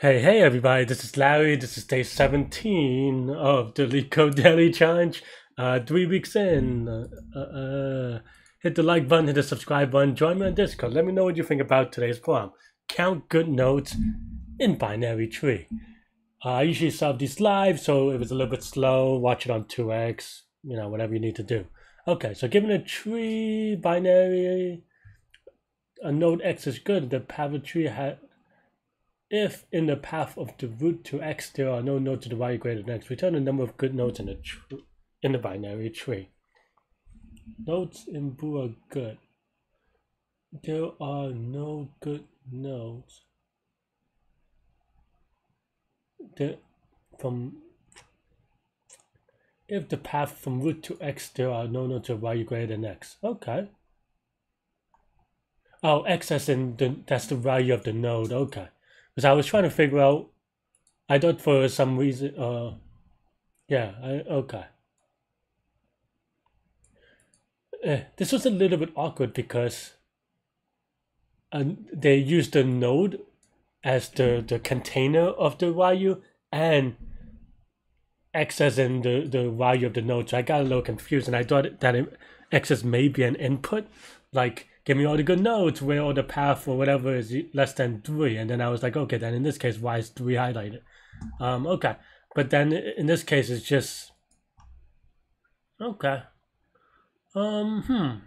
Hey, hey, everybody, this is Larry. This is day 17 of the LeetCode Daily Challenge. Uh, three weeks in. Uh, uh, hit the like button, hit the subscribe button, join me on Discord. Let me know what you think about today's problem. Count good nodes in binary tree. Uh, I usually solve these live, so it was a little bit slow, watch it on 2x, you know, whatever you need to do. Okay, so given a tree binary, a node x is good, the of tree has if in the path of the root to x there are no nodes to the y greater than x, return the number of good nodes in the in the binary tree. Nodes in Boo are good. There are no good nodes. The, from if the path from root to x there are no nodes of value greater than x. Okay. Oh, x as in the, that's the value of the node. Okay. Because I was trying to figure out, I thought for some reason, uh, yeah, I, okay. Uh, this was a little bit awkward because uh, they used the node as the, the container of the value and x as in the, the value of the node. So I got a little confused and I thought that it, x is maybe an input, like give me all the good nodes where all the path or whatever is less than three. And then I was like, okay, then in this case, why is three highlighted? Um, okay. But then in this case, it's just, okay. Um, hmm.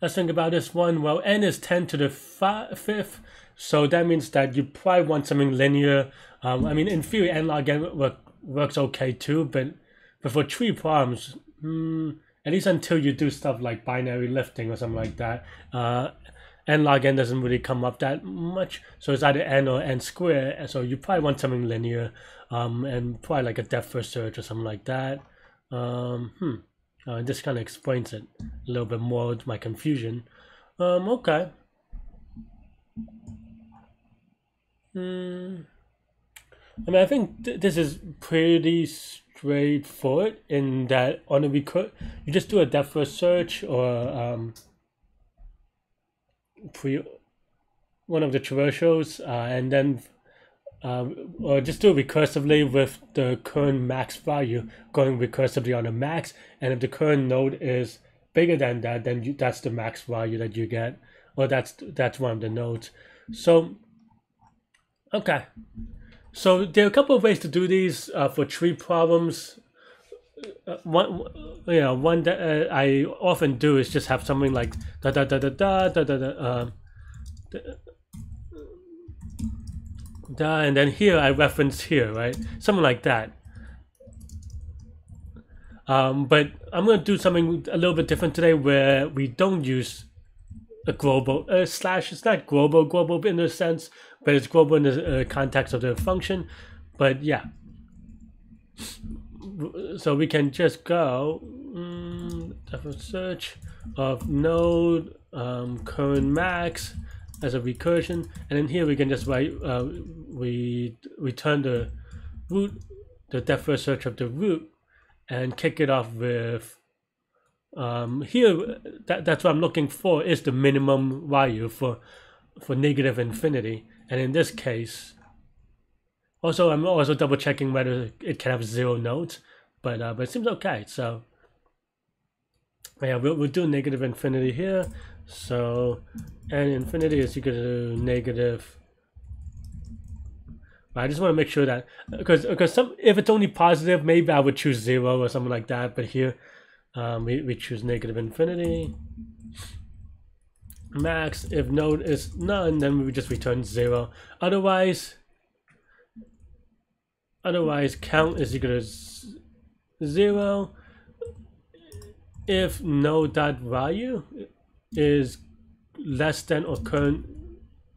Let's think about this one. Well, n is 10 to the fifth. So that means that you probably want something linear. Um, I mean, in theory, n log n work, works okay too, but, but for tree problems, hmm, at least until you do stuff like binary lifting or something like that. Uh, n log n doesn't really come up that much, so it's either n or n square. So you probably want something linear, um, and probably like a depth first search or something like that. Um, hmm. Uh, this kind of explains it a little bit more my confusion. Um, okay. Hmm. I mean, I think th this is pretty straightforward in that on a record you just do a depth first search or um, pre one of the traversals uh, and then uh, or just do recursively with the current max value going recursively on the max. And if the current node is bigger than that then you, that's the max value that you get or that's that's one of the nodes. So okay so there are a couple of ways to do these uh, for tree problems. Uh, one, you know, one that uh, I often do is just have something like da da da da da da da da, uh, da, and then here I reference here, right? Something like that. Um, but I'm going to do something a little bit different today where we don't use a global uh, slash. It's not global global in a sense, but it's global in the uh, context of the function. But yeah, so we can just go um, search of node um, current max as a recursion, and then here we can just write uh, we return the root, the depth first search of the root, and kick it off with um, here, that, that's what I'm looking for is the minimum value for for negative infinity. And in this case, also I'm also double checking whether it can have zero nodes, but uh, but it seems okay. So yeah, we'll, we'll do negative infinity here. So and infinity is equal to negative. I just want to make sure that because because some if it's only positive, maybe I would choose zero or something like that. But here um, we, we choose negative infinity. Max, if node is none, then we just return zero. Otherwise, otherwise count is equal to zero. If node dot value is less than or current,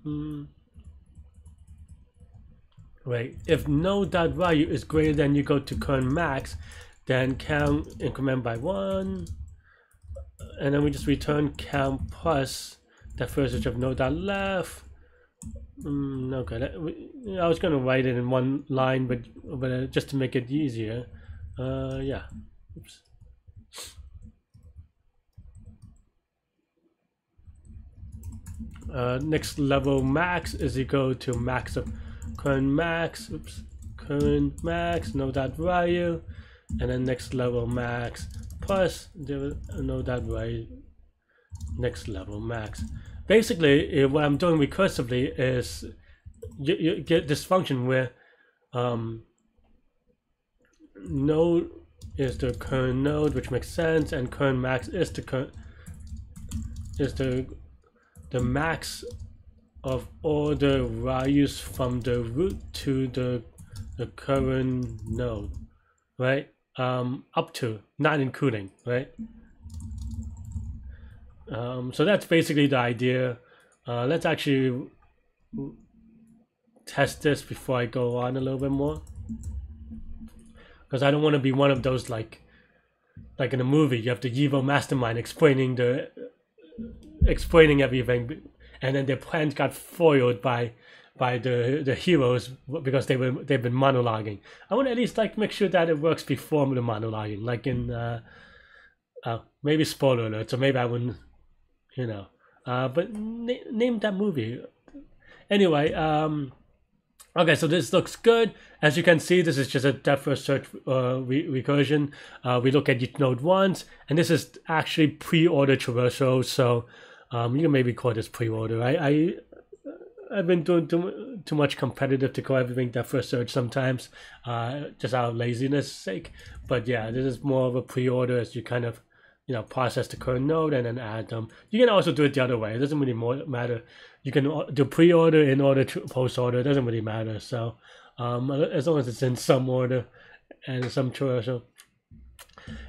hmm, wait, if node dot value is greater than you go to current max, then count increment by one, and then we just return count plus the first edge of node dot left. Mm, okay, that, I was going to write it in one line, but but uh, just to make it easier, uh, yeah. Oops. uh, next level max is equal to max of current max oops current max know that value and then next level max. Plus the know that value next level max. Basically what I'm doing recursively is you, you get this function where um, node is the current node which makes sense and current max is the current is the the max of all the values from the root to the the current node, right? Um, up to, not including, right? Um, so that's basically the idea. Uh, let's actually test this before I go on a little bit more. Because I don't want to be one of those like, like in a movie, you have the evil mastermind explaining the explaining everything, and then their plans got foiled by by the the heroes because they were they've been monologuing. I want to at least like make sure that it works before the monologuing, like in uh, uh maybe spoiler alert, so maybe I wouldn't, you know. Uh, but na name that movie. Anyway, um, Okay, so this looks good. As you can see, this is just a depth first search uh, re recursion. Uh, we look at each node once, and this is actually pre-order traversal, so um, you can maybe call this pre-order. I, I I've been doing too, too much competitive to call everything depth first search sometimes, uh, just out of laziness sake. But yeah, this is more of a pre-order as you kind of you know process the current node and then add them. You can also do it the other way. It doesn't really more matter. You can do pre-order in order to post-order. It doesn't really matter. So um, as long as it's in some order and some traversal.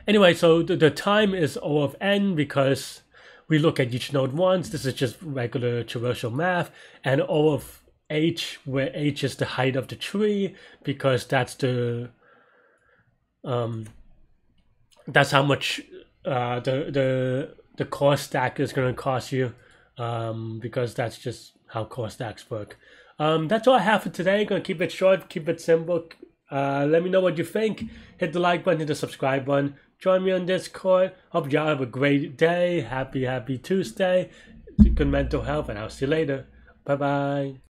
Anyway, so the, the time is O of n because we look at each node once. This is just regular traversal math. And O of h, where h is the height of the tree because that's the um, that's how much uh, the the the cost stack is going to cost you um, because that's just how cost stacks work. Um, that's all I have for today. Gonna keep it short, keep it simple. Uh, let me know what you think. Hit the like button, hit the subscribe button. Join me on Discord. Hope y'all have a great day. Happy, happy Tuesday. Good mental health, and I'll see you later. Bye bye.